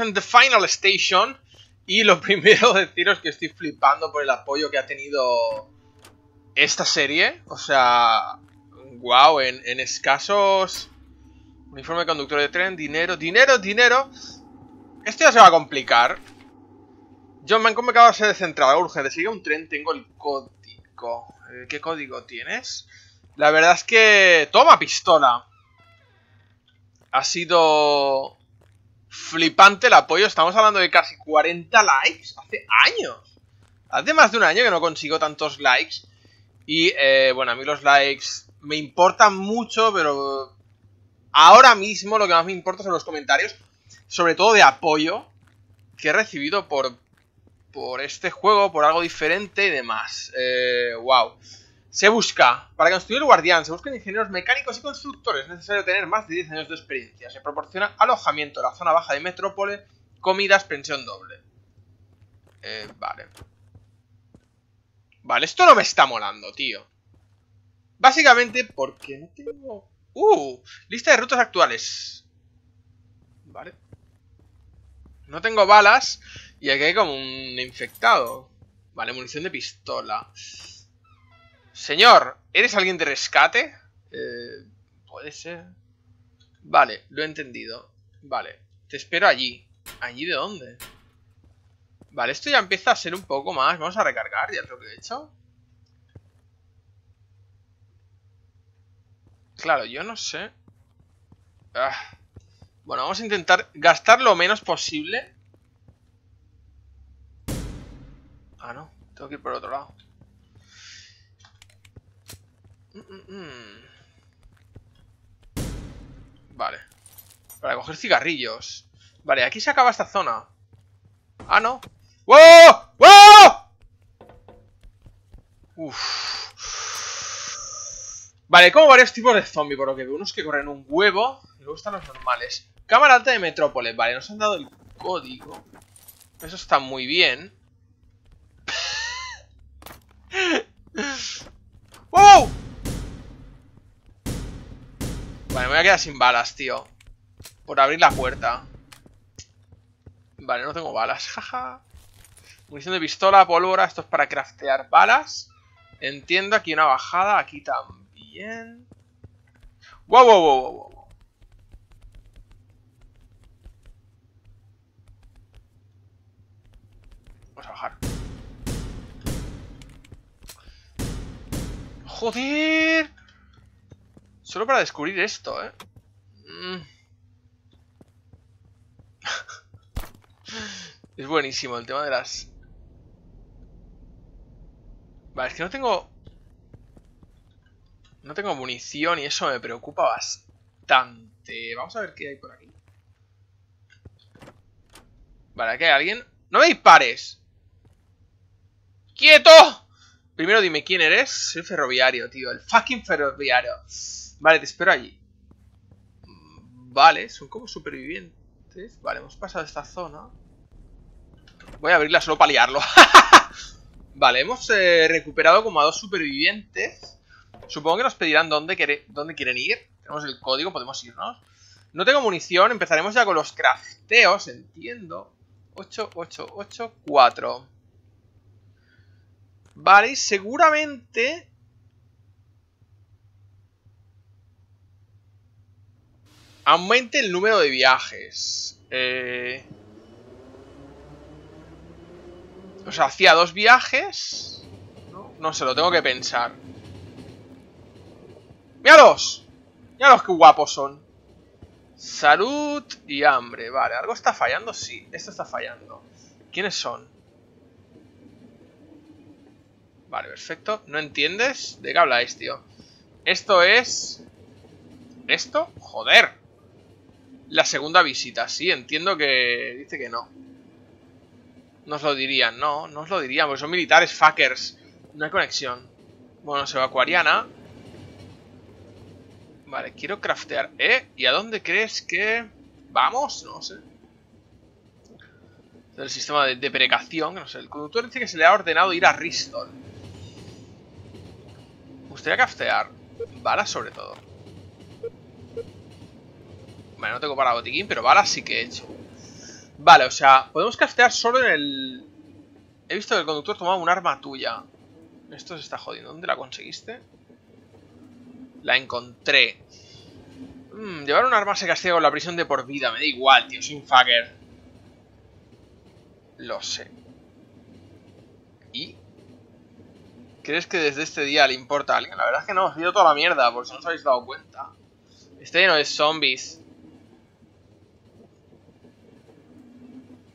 en The Final Station. Y lo primero deciros que estoy flipando por el apoyo que ha tenido esta serie. O sea, wow, en, escasos... Uniforme de conductor de tren, dinero, dinero, dinero. Esto ya se va a complicar. John, me han convocado a ser de central urgente. Sigue un tren, tengo el código. Eh, ¿Qué código tienes? La verdad es que... Toma pistola. Ha sido flipante el apoyo. Estamos hablando de casi 40 likes. Hace años. Hace más de un año que no consigo tantos likes. Y, eh, bueno, a mí los likes me importan mucho, pero ahora mismo lo que más me importa son los comentarios. Sobre todo de apoyo que he recibido por, por este juego, por algo diferente y demás. Eh, wow. Se busca, para construir el guardián, se buscan ingenieros mecánicos y constructores. Es necesario tener más de 10 años de experiencia. Se proporciona alojamiento en la zona baja de Metrópole, comidas, pensión doble. Eh, vale. Vale, esto no me está molando, tío. Básicamente porque no tengo... ¡Uh! Lista de rutas actuales. Vale. No tengo balas y aquí hay como un infectado. Vale, munición de pistola. Señor, ¿eres alguien de rescate? Eh, puede ser. Vale, lo he entendido. Vale, te espero allí. ¿Allí de dónde? Vale, esto ya empieza a ser un poco más. Vamos a recargar, ya es lo que he hecho. Claro, yo no sé. Ah. Bueno, vamos a intentar gastar lo menos posible. Ah, no. Tengo que ir por otro lado. Vale. Para coger cigarrillos. Vale, aquí se acaba esta zona. Ah, no. ¡Wow! ¡Wow! Uf. Vale, como varios tipos de zombies, por lo que veo. Unos que corren un huevo y luego están los normales. Cámara alta de Metrópolis. Vale, nos han dado el código. Eso está muy bien. ¡Wow! Vale, me voy a quedar sin balas, tío. Por abrir la puerta. Vale, no tengo balas, jaja. Munición de pistola, pólvora, esto es para craftear balas. Entiendo, aquí una bajada, aquí también. Wow, wow, wow, wow, wow. Vamos a bajar. ¡Joder! Solo para descubrir esto, ¿eh? Mm. es buenísimo el tema de las... Vale, es que no tengo... No tengo munición y eso me preocupa bastante. Vamos a ver qué hay por aquí. Vale, aquí hay alguien. ¡No me dispares! ¡Quieto! Primero dime quién eres. Soy ferroviario, tío. El fucking ferroviario. Vale, te espero allí. Vale, son como supervivientes. Vale, hemos pasado esta zona. Voy a abrirla solo para liarlo. vale, hemos eh, recuperado como a dos supervivientes. Supongo que nos pedirán dónde, dónde quieren ir. Tenemos el código, podemos irnos. No tengo munición, empezaremos ya con los crafteos, entiendo. 8, 8, 8, 4. Vale, y seguramente Aumente el número de viajes. Eh... O sea, hacía dos viajes. No, sé, lo tengo que pensar. ¡Míralos! ¡Míralos qué guapos son! Salud y hambre. Vale, ¿algo está fallando? Sí, esto está fallando. ¿Quiénes son? Vale, perfecto. ¿No entiendes? ¿De qué habláis, tío? Esto es... ¿Esto? ¡Joder! La segunda visita, sí, entiendo que dice que no. Nos lo dirían, no, no os lo dirían, porque son militares, fuckers. No hay conexión. Bueno, se va Acuariana. Vale, quiero craftear. ¿Eh? ¿Y a dónde crees que...? ¿Vamos? No sé. El sistema de, deprecación, no sé. El conductor dice que se le ha ordenado ir a Ristol. Me gustaría craftear. Balas sobre todo. Vale, no tengo para botiquín, pero balas sí que he hecho. Vale, o sea, podemos castear solo en el... He visto que el conductor tomaba un arma tuya. Esto se está jodiendo. ¿Dónde la conseguiste? La encontré. Mm, llevar un arma se castiga con la prisión de por vida. Me da igual, tío. Soy un fucker. Lo sé. ¿Y? ¿Crees que desde este día le importa a alguien? La verdad es que no, os ido toda la mierda, por si no os habéis dado cuenta. Está lleno de zombies.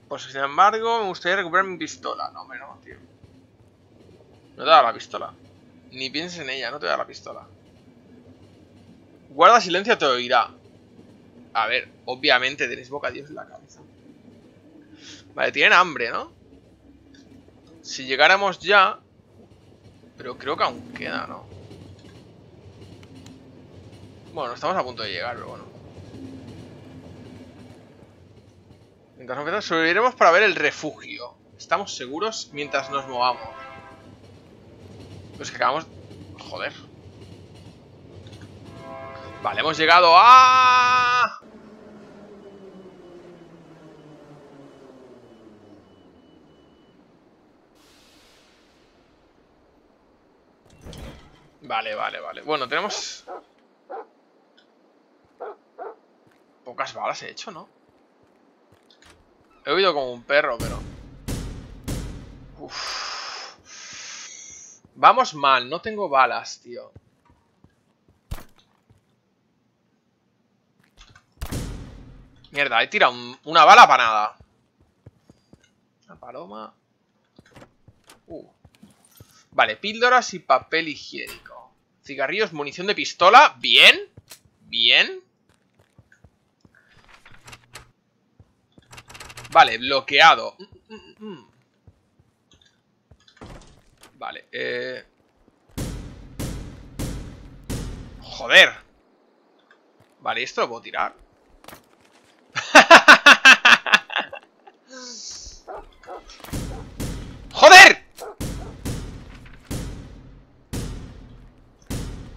Pues sin embargo, me gustaría recuperar mi pistola. No, hombre, no, tío. No te da la pistola. Ni pienses en ella, no te da la pistola. Guarda silencio, te oirá. A ver, obviamente tenéis bocadillos en la cabeza. Vale, tienen hambre, ¿no? Si llegáramos ya... Pero creo que aún queda, ¿no? Bueno, estamos a punto de llegar, pero bueno. Mientras nos subiremos para ver el refugio. Estamos seguros mientras nos movamos. Pues que acabamos... Joder. Vale, hemos llegado a... Vale, vale, vale. Bueno, tenemos... Pocas balas he hecho, ¿no? He oído como un perro, pero... Vamos mal, no tengo balas, tío. Mierda, he tirado una bala para nada. Una paloma. Uh. Vale, píldoras y papel higiénico. Cigarrillos, munición de pistola. Bien. Bien. Vale, bloqueado. Vale, eh... Joder. Vale, ¿esto lo puedo tirar? ¡Joder!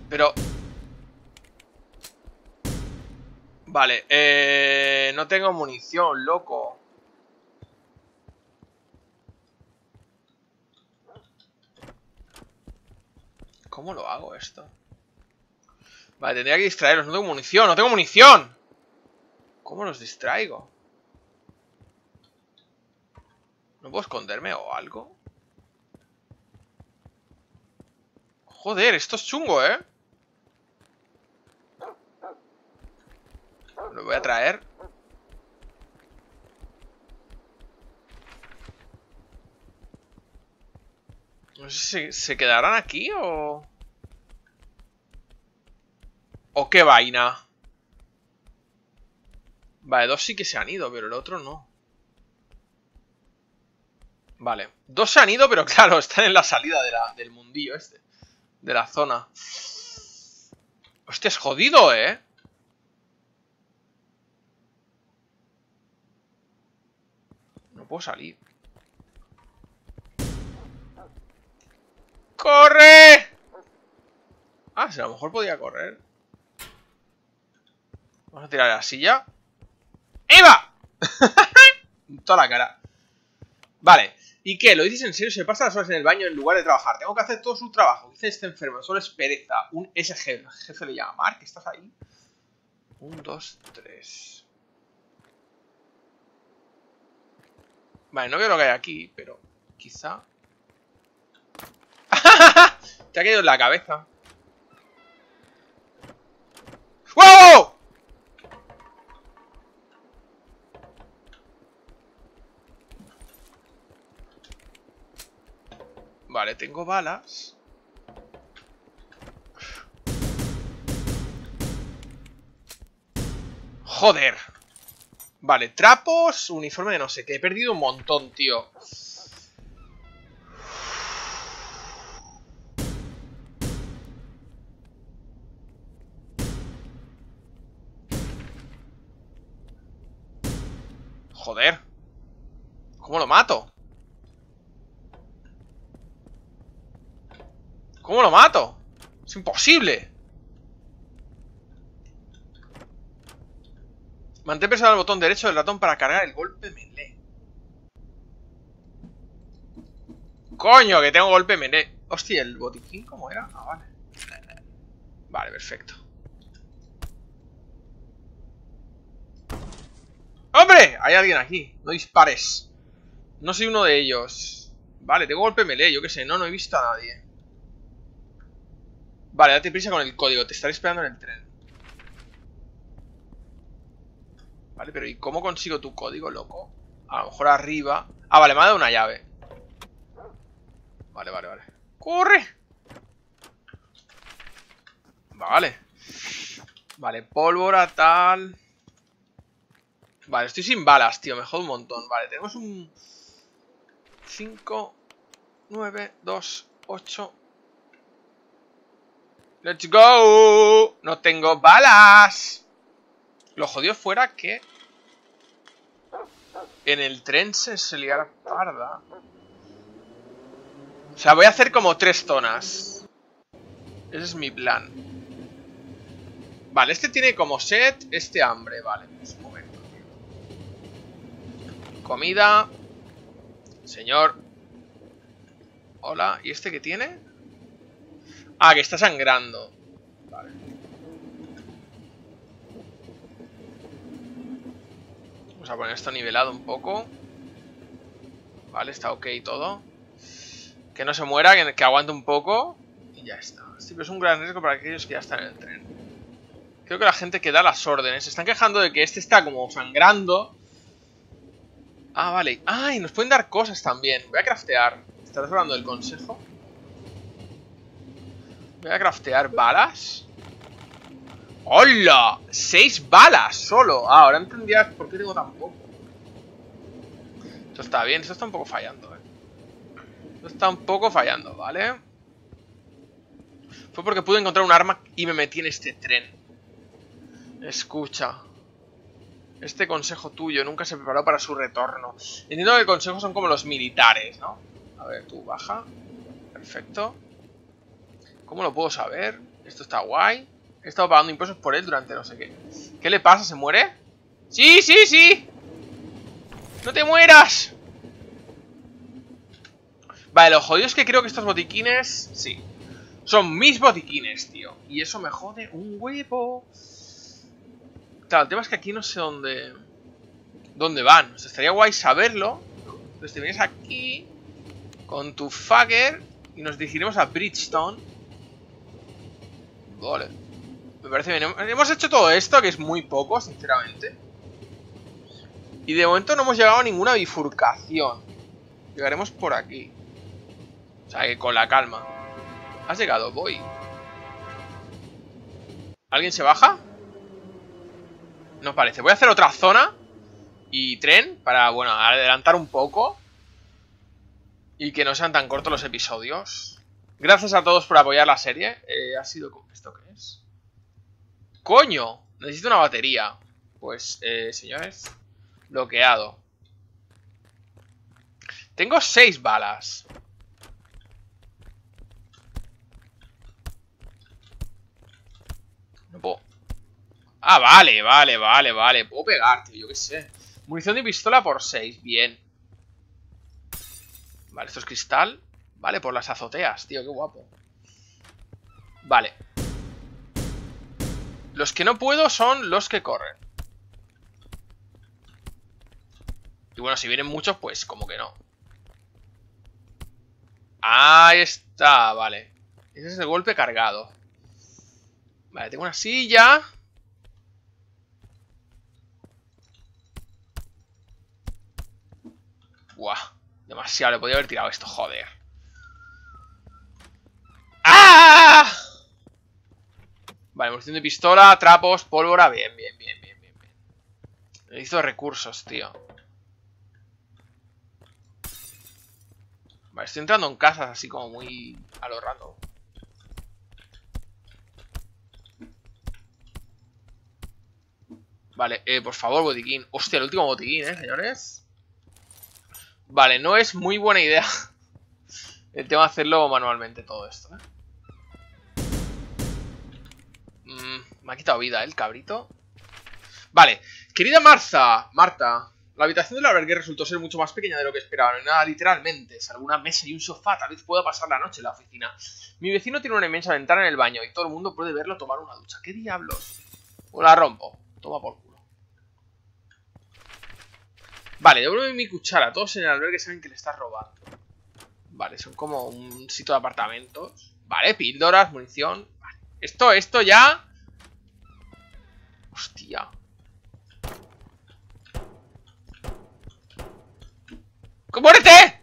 Pero... Vale, eh... No tengo munición, loco. ¿Cómo lo hago esto? Vale, tendría que distraerlos. No tengo munición, no tengo munición. ¿Cómo los distraigo? ¿No puedo esconderme o algo? Joder, esto es chungo, ¿eh? Lo voy a traer. No sé si se quedarán aquí o... ¿O qué vaina? Vale, dos sí que se han ido, pero el otro no. Vale. Dos se han ido, pero claro, están en la salida del mundillo este. De la zona. Hostia, es jodido, ¿eh? No puedo salir. ¡Corre! Ah, si a lo mejor podía correr. Vamos a tirar la silla. ¡Eva! Toda la cara. Vale. ¿Y qué? ¿Lo dices en serio? Se pasa las horas en el baño en lugar de trabajar. Tengo que hacer todo su trabajo. Dice este enfermo. Solo es pereza. Un SG. El jefe le llama. Mark, ¿estás ahí? Un, dos, tres. Vale, no veo lo que hay aquí, pero quizá... Te ha caído en la cabeza. ¡Wow! Vale, tengo balas. Joder. Vale, trapos, uniforme de no sé qué. He perdido un montón, tío. Joder. ¿Cómo lo mato? ¿Cómo lo mato? Es imposible. Mantén presionado el botón derecho del ratón para cargar el golpe melee. ¡Coño! Que tengo golpe melee. Hostia, ¿el botiquín cómo era? Ah, vale. Vale, perfecto. ¡Hombre! Hay alguien aquí. No dispares. No soy uno de ellos. Vale, tengo golpe melee, yo qué sé. No, no he visto a nadie. Vale, date prisa con el código. Te estaré esperando en el tren. Vale, pero ¿y cómo consigo tu código, loco? A lo mejor arriba. Ah, vale, me ha dado una llave. Vale, vale, vale. ¡Corre! Vale. Vale, pólvora, tal... Vale, estoy sin balas, tío. Me jodo un montón. Vale, tenemos un... 5, 9, 2, 8... ¡Let's go! ¡No tengo balas! Lo jodido fuera que... En el tren se, se liara parda. O sea, voy a hacer como tres zonas. Ese es mi plan. Vale, este tiene como set, este hambre. Vale, pues. Comida. Señor. Hola. ¿Y este qué tiene? Ah, que está sangrando. Vale. Vamos a poner esto nivelado un poco. Vale, está ok todo. Que no se muera, que, aguante un poco. Y ya está. Sí, pero es un gran riesgo para aquellos que ya están en el tren. Creo que la gente que da las órdenes. Se están quejando de que este está como sangrando. Ah, vale. Ah, y nos pueden dar cosas también. Voy a craftear. ¿Estás hablando del consejo? Voy a craftear balas. ¡Hola! ¡Seis balas solo! Ah, ahora entendías por qué tengo tan poco. Esto está bien, esto está un poco fallando, eh. Esto está un poco fallando, ¿vale? Fue porque pude encontrar un arma y me metí en este tren. Escucha. Este consejo tuyo nunca se preparó para su retorno. Entiendo que el consejo son como los militares, ¿no? A ver, tú baja. Perfecto. ¿Cómo lo puedo saber? Esto está guay. He estado pagando impuestos por él durante no sé qué. ¿Qué le pasa? ¿Se muere? ¡Sí, sí, sí! ¡No te mueras! Vale, lo jodido es que creo que estos botiquines... Sí. Son mis botiquines, tío. Y eso me jode un huevo. Claro, el tema es que aquí no sé dónde... ¿Dónde van? O sea, estaría guay saberlo. Entonces te vienes aquí... Con tu fucker... Y nos dirigiremos a Bridgestone. Vale. Me parece bien. Hemos hecho todo esto, que es muy poco, sinceramente. Y de momento no hemos llegado a ninguna bifurcación. Llegaremos por aquí. O sea, que con la calma. Has llegado, voy. ¿Alguien se baja? No parece. Voy a hacer otra zona. Y tren, para, bueno, adelantar un poco. Y que no sean tan cortos los episodios. Gracias a todos por apoyar la serie. Eh, ha sido... ¿Esto qué es? ¡Coño! Necesito una batería. Pues, eh, señores. Bloqueado. Tengo seis balas. No puedo... Ah, vale, vale, vale, vale. Puedo pegar, tío, yo qué sé. Munición de pistola por 6, bien. Vale, esto es cristal. Vale, por las azoteas, tío, qué guapo. Vale. Los que no puedo son los que corren. Y bueno, si vienen muchos, pues como que no. Ahí está, vale. Ese es el golpe cargado. Vale, tengo una silla. Buah, demasiado. Le podría haber tirado esto, joder. ¡Ah! Vale, munición de pistola, trapos, pólvora. Bien, bien, bien, bien, bien. bien. Necesito recursos, tío. Vale, estoy entrando en casas así como muy a lo random. Vale, eh, por favor, botiquín. Hostia, el último botiquín, ¿eh, señores? Vale, no es muy buena idea el tema de hacerlo manualmente todo esto, ¿eh? Mm, me ha quitado vida ¿eh? el cabrito. Vale, Querida Marta, Marta, la habitación del albergue resultó ser mucho más pequeña de lo que esperaba. Nada literalmente, es alguna mesa y un sofá. Tal vez pueda pasar la noche en la oficina. Mi vecino tiene una inmensa ventana en el baño y todo el mundo puede verlo tomar una ducha. ¿Qué diablos? O la rompo. Toma por culo. Vale, devuelve mi cuchara. Todos en el albergue saben que le estás robando. Vale, son como un sitio de apartamentos. Vale, píldoras, munición. Vale. Esto, esto ya... Hostia. ¡Muérete!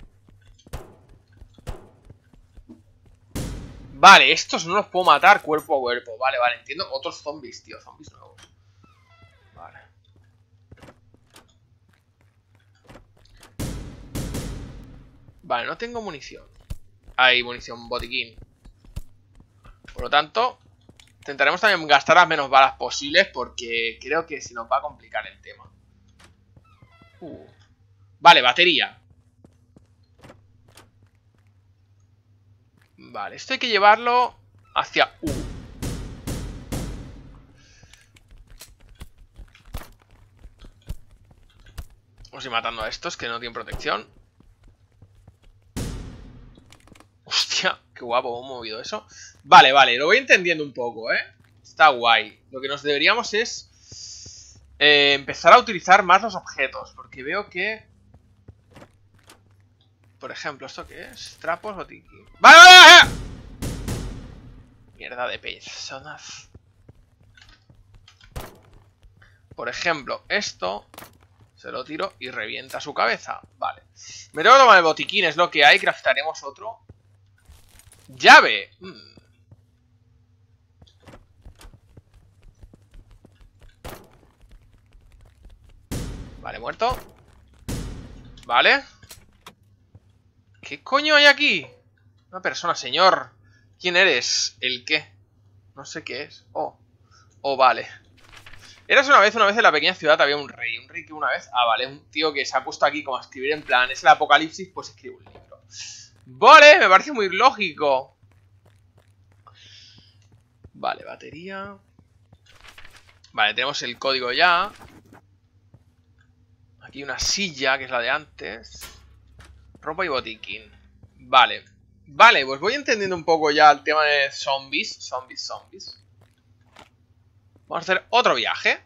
Vale, estos no los puedo matar cuerpo a cuerpo. Vale, vale, entiendo. Otros zombies, tío. Zombies nuevos. Vale, no tengo munición. Hay munición botiquín. Por lo tanto, intentaremos también gastar las menos balas posibles porque creo que se nos va a complicar el tema. Uh. Vale, batería. Vale, esto hay que llevarlo hacia U. Vamos a ir matando a estos que no tienen protección. Hostia, qué guapo, hemos movido eso. Vale, vale, lo voy entendiendo un poco, ¿eh? Está guay. Lo que nos deberíamos es eh, empezar a utilizar más los objetos. Porque veo que... Por ejemplo, ¿esto qué es? Trapos botiquín. ¡Vale, vale, vale! Mierda de personas. Por ejemplo, esto se lo tiro y revienta su cabeza. Vale. Me tengo que tomar el botiquín, es lo que hay. Craftaremos otro. Llave. Mm. Vale, muerto. Vale. ¿Qué coño hay aquí? Una persona, señor. ¿Quién eres? ¿El qué? No sé qué es. Oh. Oh, vale. Eras una vez, una vez en la pequeña ciudad había un rey. Un rey que una vez... Ah, vale, un tío que se ha puesto aquí como a escribir en plan... Es el apocalipsis, pues escribe un libro. Vale, me parece muy lógico. Vale, batería. Vale, tenemos el código ya. Aquí una silla, que es la de antes. Ropa y botiquín. Vale. Vale, pues voy entendiendo un poco ya el tema de zombies. Zombies, zombies. Vamos a hacer otro viaje.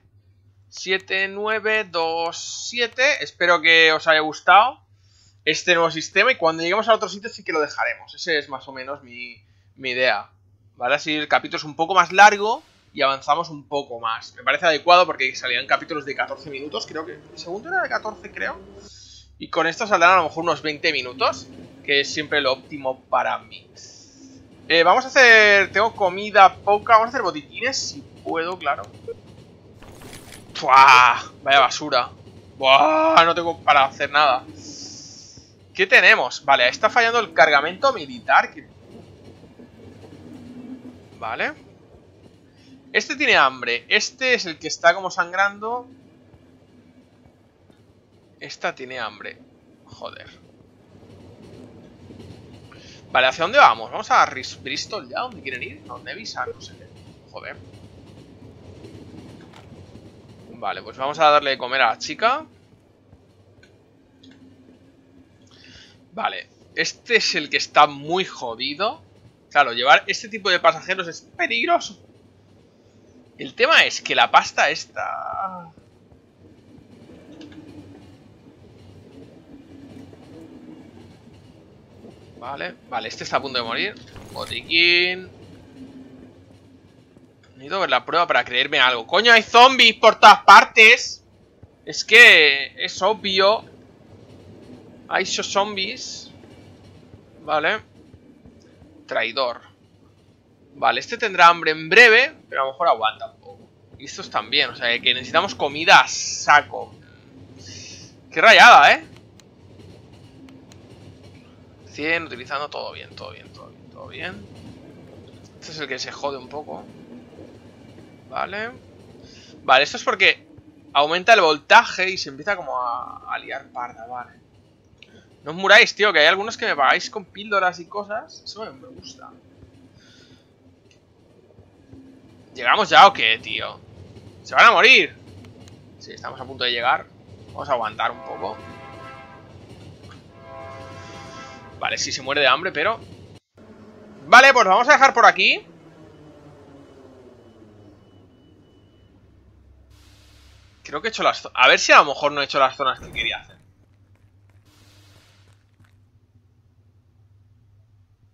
7, 9, 2, 7. Espero que os haya gustado este nuevo sistema. Y cuando lleguemos a otro sitio sí que lo dejaremos. Ese es más o menos mi, mi idea. ¿Vale? Así el capítulo es un poco más largo y avanzamos un poco más. Me parece adecuado porque salían capítulos de 14 minutos. Creo que el segundo era de 14, creo. Y con esto saldrán a lo mejor unos 20 minutos. Que es siempre lo óptimo para mí. Eh, vamos a hacer... Tengo comida poca. Vamos a hacer botiquines si puedo, claro. ¡Buah! Vaya basura. ¡Buah! No tengo para hacer nada. ¿Qué tenemos? Vale, está fallando el cargamento militar. Vale. Este tiene hambre. Este es el que está como sangrando. Esta tiene hambre. Joder. Vale, ¿hacia dónde vamos? ¿Vamos a Bristol ya? ¿Dónde quieren ir? ¿A dónde avisar? No sé. Joder. Vale, pues vamos a darle de comer a la chica. Vale. Este es el que está muy jodido. Claro, llevar este tipo de pasajeros es peligroso. El tema es que la pasta está... Vale, vale, este está a punto de morir. Botiquín. Necesito ver la prueba para creerme algo. ¡Coño, hay zombies por todas partes! Es que es obvio. Hay zombies. Vale. Traidor. Vale, este tendrá hambre en breve, pero a lo mejor aguanta un poco. Y estos también, o sea, que necesitamos comida a saco. Qué rayada, ¿eh? 100, utilizando todo bien, todo bien, todo bien, todo bien. Este es el que se jode un poco. Vale. Vale, esto es porque aumenta el voltaje y se empieza como a, a liar parda, vale. No os muráis, tío, que hay algunos que me pagáis con píldoras y cosas. Eso me gusta. ¿Llegamos ya o qué, tío? ¡Se van a morir! Sí, estamos a punto de llegar. Vamos a aguantar un poco. Vale, sí se muere de hambre, pero... Vale, pues vamos a dejar por aquí. Creo que he hecho las... A ver si a lo mejor no he hecho las zonas que quería hacer.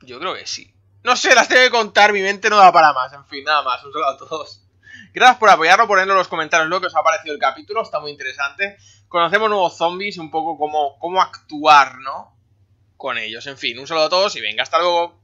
Yo creo que sí. No sé, las tengo que contar, mi mente no da para más. En fin, nada más. Un saludo a todos. Gracias por apoyarlo, ponerlo en los comentarios lo que os ha parecido el capítulo. Está muy interesante. Conocemos nuevos zombies un poco cómo, cómo actuar, ¿no? Con ellos. En fin, un saludo a todos y venga, hasta luego.